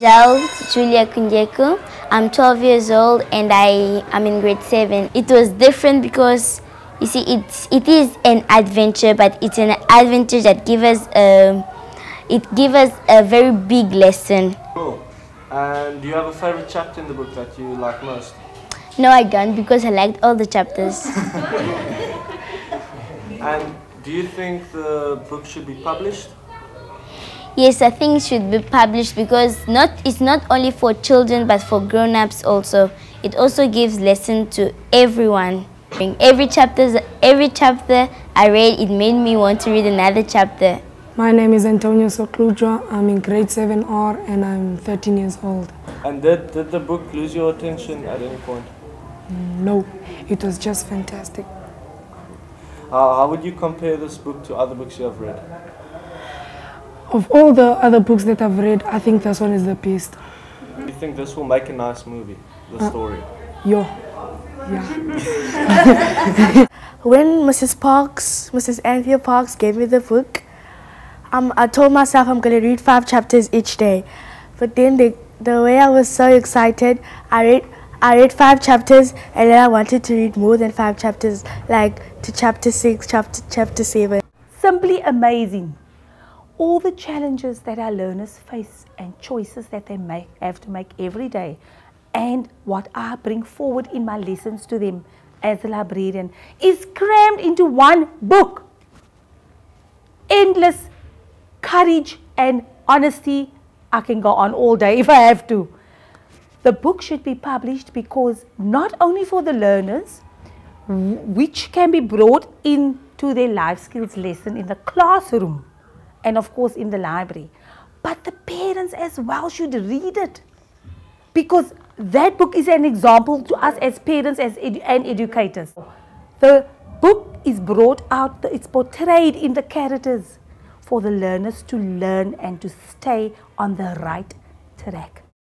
Jal Julia Kunjeku. I'm 12 years old and I am in grade 7. It was different because you see it's, it is an adventure but it's an adventure that gives us a, it gives us a very big lesson. Cool. And do you have a favorite chapter in the book that you like most? No I don't because I liked all the chapters. And do you think the book should be published? Yes, I think it should be published because not it's not only for children but for grown-ups also. It also gives lesson to everyone. Every chapter, every chapter I read, it made me want to read another chapter. My name is Antonio Sokludra. I'm in grade 7R and I'm 13 years old. And did, did the book lose your attention at any point? Mm, no, it was just fantastic. How, how would you compare this book to other books you have read? Of all the other books that I've read, I think this one is the best. Do you think this will make a nice movie, the story? Yo, yeah. When Mrs. Parks, Mrs. Anthea Parks gave me the book, um, I told myself I'm going to read five chapters each day. But then the, the way I was so excited, I read, I read five chapters and then I wanted to read more than five chapters, like to chapter six, chapter, chapter seven. Simply amazing. All the challenges that our learners face and choices that they make, have to make every day, and what I bring forward in my lessons to them as a librarian is crammed into one book. Endless courage and honesty. I can go on all day if I have to. The book should be published because not only for the learners, which can be brought into their life skills lesson in the classroom and of course in the library, but the parents as well should read it because that book is an example to us as parents as edu and educators. The book is brought out, it's portrayed in the characters for the learners to learn and to stay on the right track.